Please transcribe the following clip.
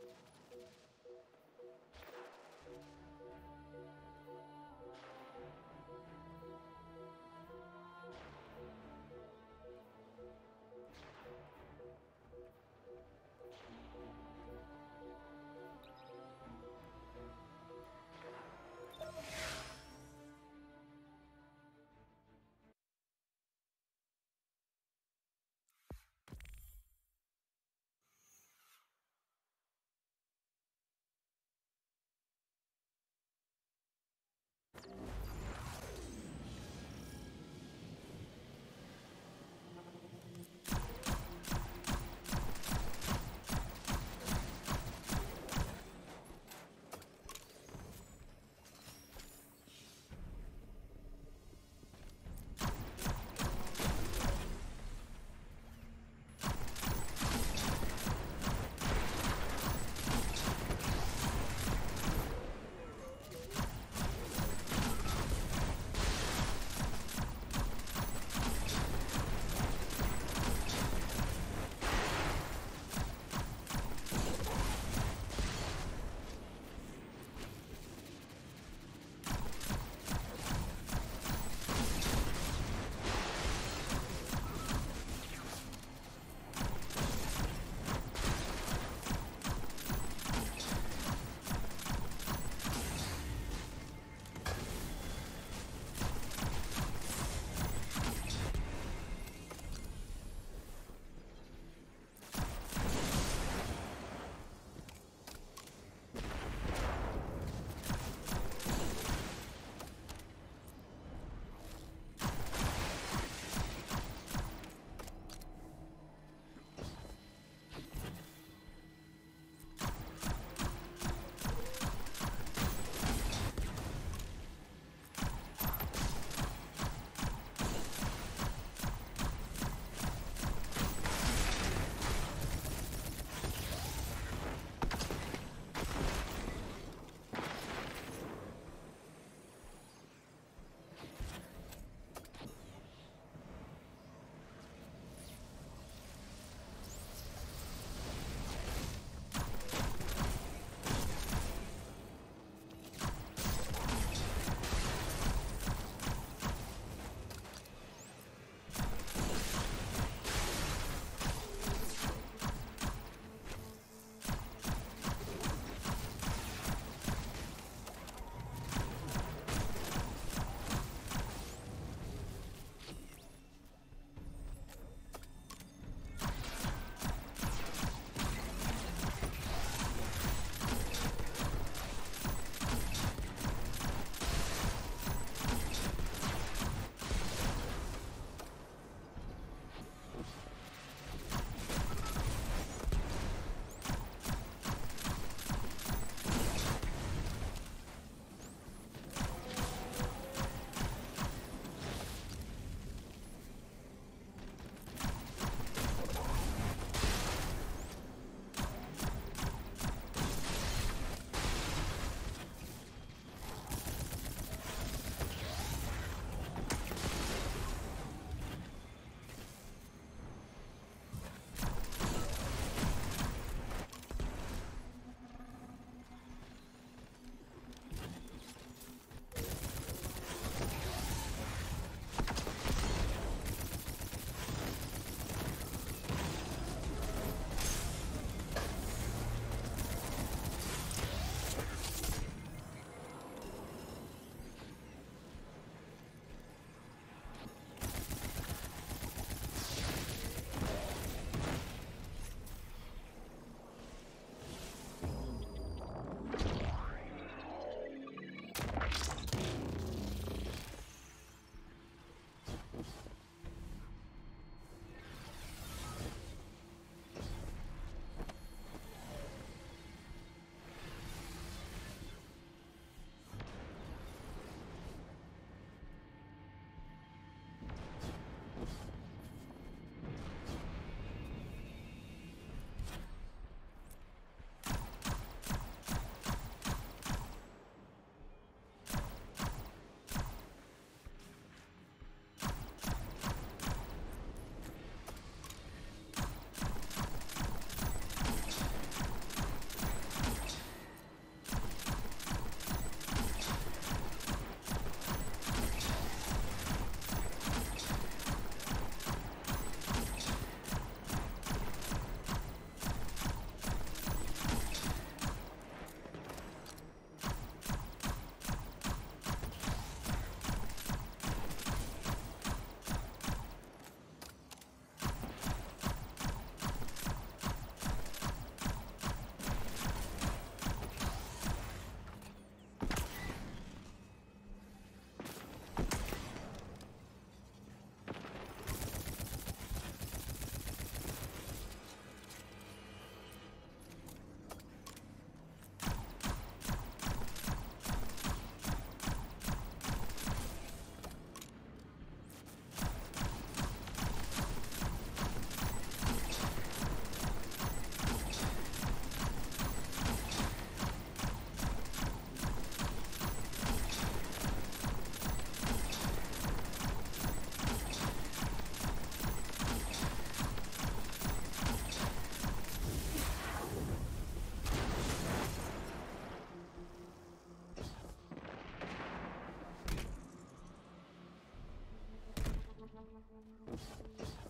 Thank Oops.